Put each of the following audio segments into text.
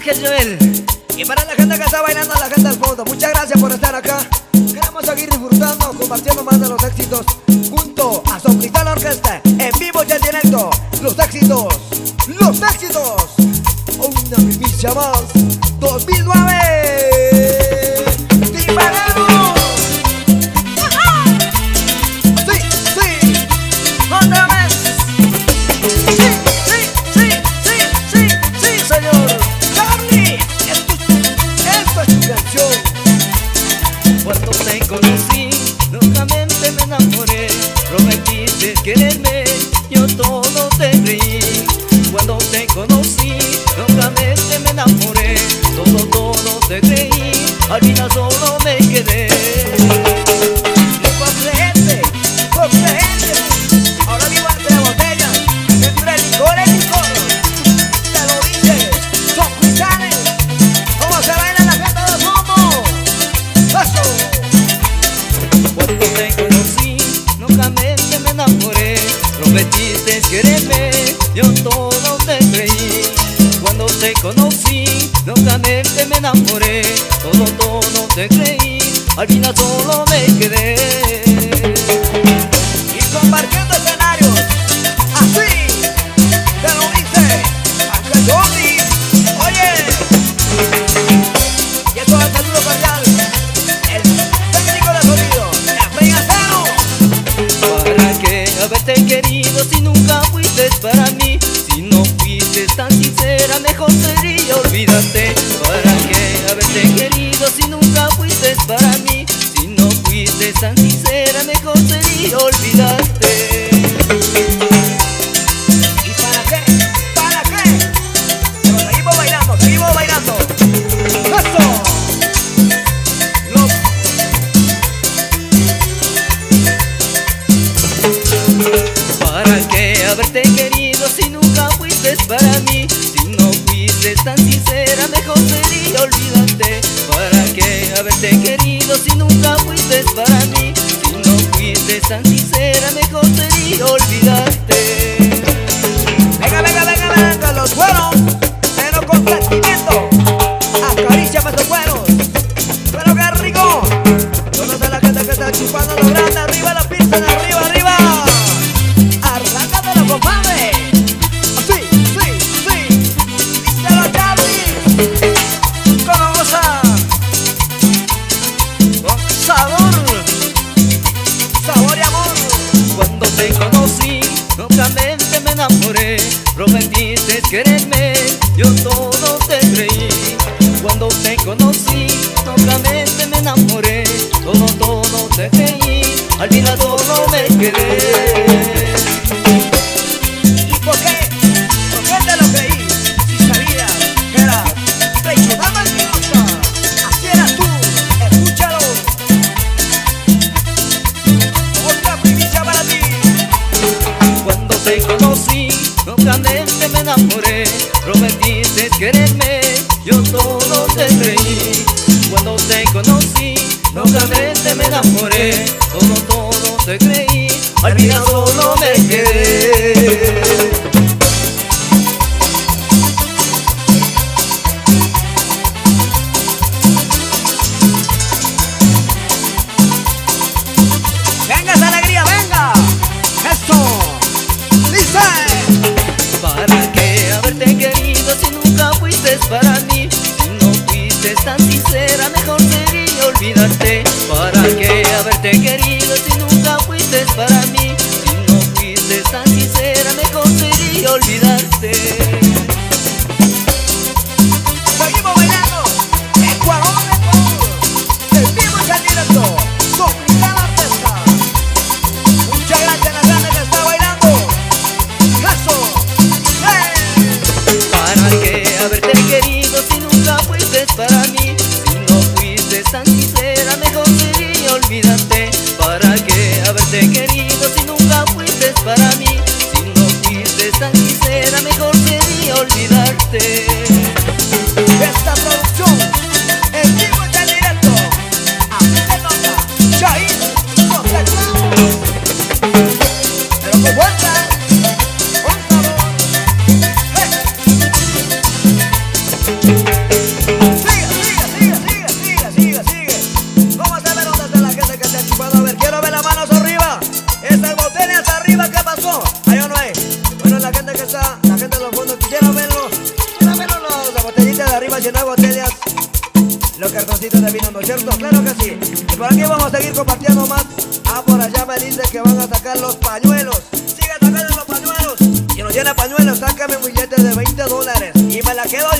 Ángel Joel. Y para la gente que está bailando, la gente al fondo, muchas gracias por estar acá. Queremos seguir disfrutando, compartiendo más de los éxitos. te conocí, locamente me enamoré, todo todo te creí, al final solo me mejor sería olvídate ¿Para qué haberte querido si nunca fuiste para mí? Si no fuiste tan sincera mejor al final solo me quedé. ¿Por qué? ¿Por qué te lo creí? Si sabía que era traicionada mentirosa, así eras tú, escúchalo. Otra primicia para ti. Cuando te conocí, locamente me enamoré, prometiste quererme, yo todo te creí. Cuando te conocí, locamente me enamoré olvidado es para mí. de vino, ¿no es cierto? Claro que sí. Y por aquí vamos a seguir compartiendo más. Ah, por allá me dicen que van a sacar los pañuelos. Sigue sacando los pañuelos. Y nos llena pañuelos, sácame un billete de 20 dólares. Y me la quedo yo.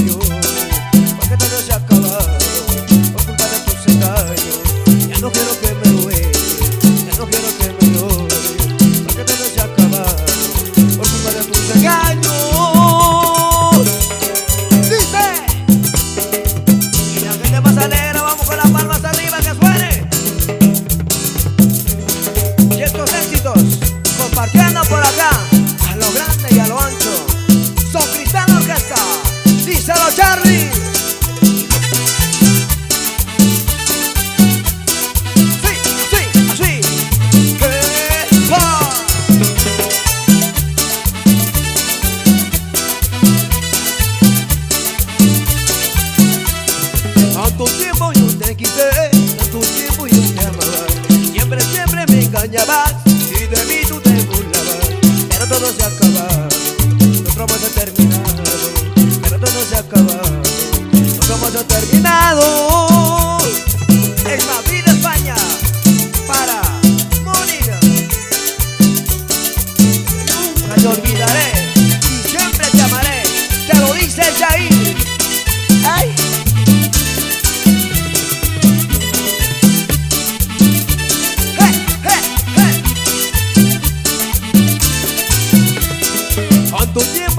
Dios. Y de mí tú te burlabas, pero todo se ha acabado, nuestro amor se terminado, pero todo se ha Yeah.